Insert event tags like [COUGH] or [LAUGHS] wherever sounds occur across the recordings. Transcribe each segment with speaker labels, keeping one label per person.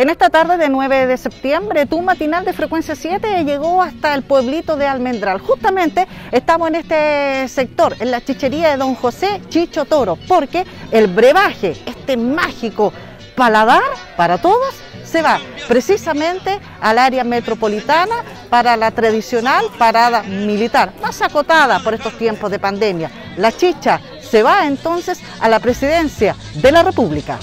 Speaker 1: En esta tarde de 9 de septiembre, tu matinal de frecuencia 7 llegó hasta el pueblito de Almendral. Justamente estamos en este sector, en la chichería de Don José Chicho Toro, porque el brebaje, este mágico paladar para todos, se va precisamente al área metropolitana para la tradicional parada militar, más acotada por estos tiempos de pandemia. La chicha se va entonces a la presidencia de la República.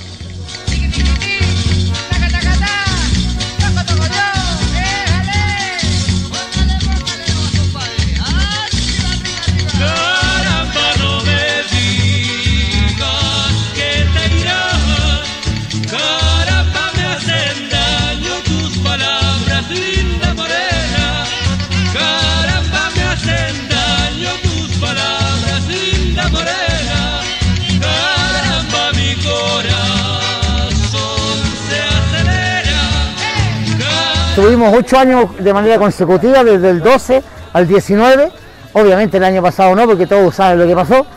Speaker 2: Tuvimos ocho años de manera consecutiva, desde el 12 al 19. Obviamente el año pasado no, porque todos saben lo que pasó.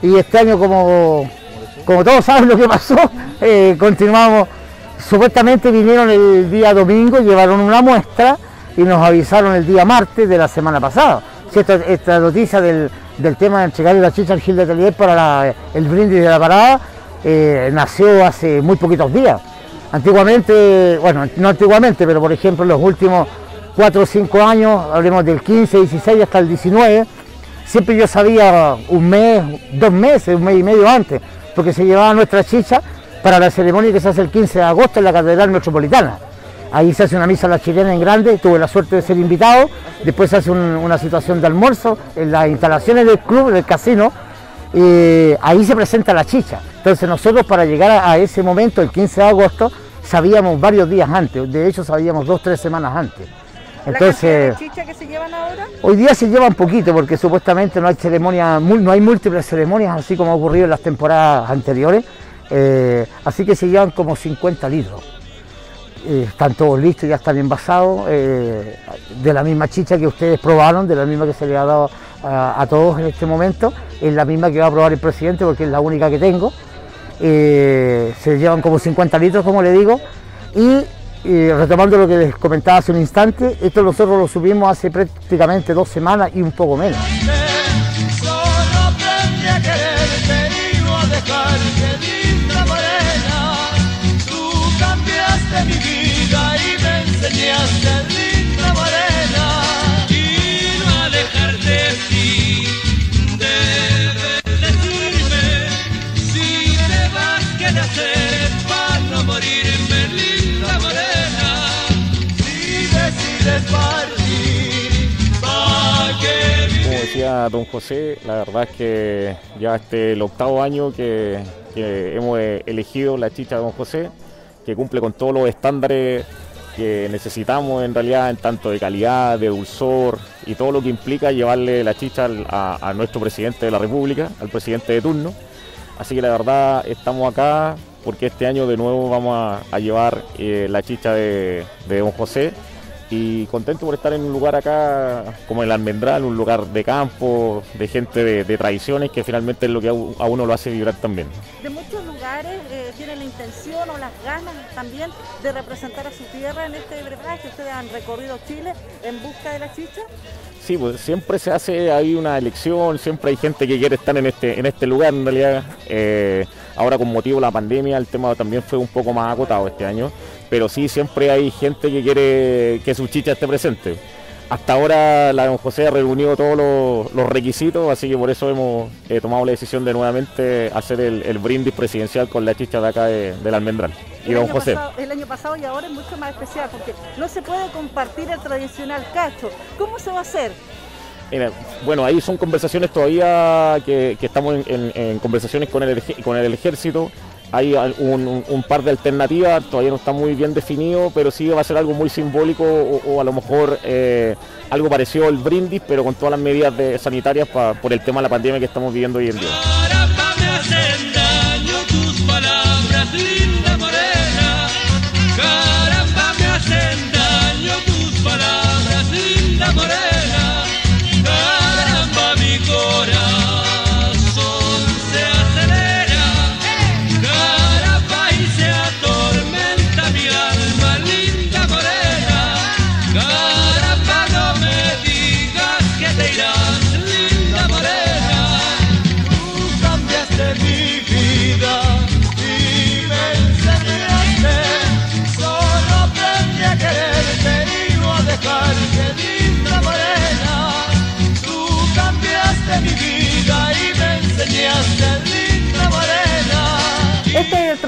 Speaker 2: Y este año, como, como todos saben lo que pasó, [LAUGHS] eh, continuamos. Supuestamente vinieron el día domingo, llevaron una muestra y nos avisaron el día martes de la semana pasada. esta, noticia del, tema de entregar la chicha al Gil de Telier para el brindis de la parada eh, nació hace muy poquitos días. Antiguamente, bueno, no antiguamente, pero por ejemplo en los últimos 4 o 5 años, hablemos del 15, 16 hasta el 19, siempre yo sabía un mes, dos meses, un mes y medio antes, porque se llevaba nuestra chicha para la ceremonia que se hace el 15 de agosto en la Catedral Metropolitana. Ahí se hace una misa a la chilena en grande, tuve la suerte de ser invitado, después se hace una situación de almuerzo en las instalaciones del club, del casino, y ahí se presenta la chicha. Entonces nosotros para llegar a, ese momento, el 15 de agosto, sabíamos varios días antes, de hecho sabíamos dos, tres semanas antes.
Speaker 1: Entonces, ¿La chicha que se llevan ahora?
Speaker 2: Hoy día se llevan poquito porque supuestamente no hay ceremonia, no hay múltiples ceremonias así como ha ocurrido en las temporadas anteriores, eh, así que se llevan como 50 litros. Eh, están todos listos, ya están envasados, eh, de la misma chicha que ustedes probaron, de la misma que se le ha dado a, todos en este momento, es la misma que va a probar el presidente porque es la única que tengo. Eh, se llevan como 50 litros, como le digo, y, retomando lo que les comentaba hace un instante, esto nosotros lo subimos hace prácticamente dos semanas y un poco menos.
Speaker 3: Como decía don José, la verdad es que ya este el octavo año que, hemos elegido la chicha de don José, que cumple con todos los estándares que necesitamos en realidad en tanto de calidad, de dulzor y todo lo que implica llevarle la chicha a, nuestro presidente de la República, al presidente de turno. Así que la verdad estamos acá porque este año de nuevo vamos a, llevar eh, la chicha de, de don José y contento por estar en un lugar acá como el Almendral, un lugar de campo, de gente de, tradiciones que finalmente es lo que a uno lo hace vibrar también.
Speaker 1: Eh, tienen la intención o las ganas también de representar a su tierra en este brebaje. Ustedes han recorrido Chile en busca de la chicha.
Speaker 3: Sí, pues siempre se hace ahí una elección, siempre hay gente que quiere estar en este, en este lugar en realidad. Eh, ahora con motivo de la pandemia el tema también fue un poco más acotado este año pero sí siempre hay gente que quiere que su chicha esté presente. Hasta ahora la don José ha reunido todos los, requisitos, así que por eso hemos eh, tomado la decisión de nuevamente hacer el, brindis presidencial con la chicha de acá de, del Almendral.
Speaker 1: Y don José. el año pasado y ahora es mucho más especial porque no se puede compartir el tradicional cacho. ¿Cómo se va a hacer?
Speaker 3: bueno, ahí son conversaciones todavía que, estamos en, conversaciones con el, con el ejército hay un, par de alternativas, todavía no está muy bien definido, pero sí va a ser algo muy simbólico o, a lo mejor eh, algo parecido al brindis, pero con todas las medidas sanitarias por el tema de la pandemia que estamos viviendo hoy en día.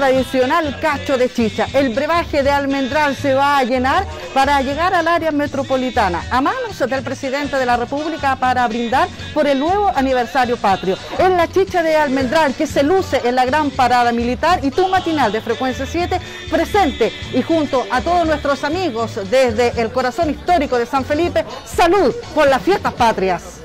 Speaker 1: Tradicional cacho de chicha. El brebaje de almendral se va a llenar para llegar al área metropolitana, a manos del presidente de la República para brindar por el nuevo aniversario patrio. Es la chicha de almendral que se luce en la gran parada militar y tu matinal de frecuencia 7 presente y junto a todos nuestros amigos desde el corazón histórico de San Felipe, salud por las fiestas patrias.